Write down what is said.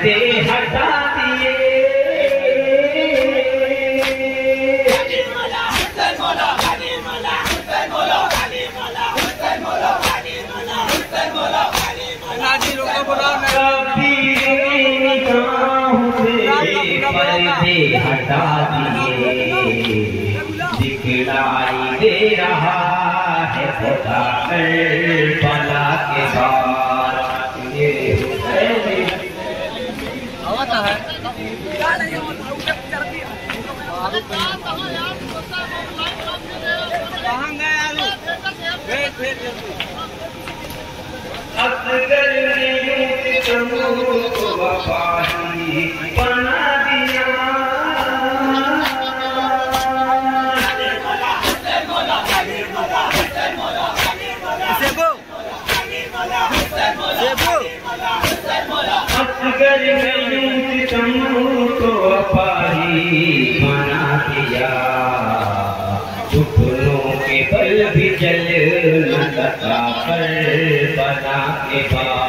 पर्दे हटा दिए। हटा दिए दिखलाई दे रहा है खुदा तुमको वफाही बना दिया असगर ने के बाद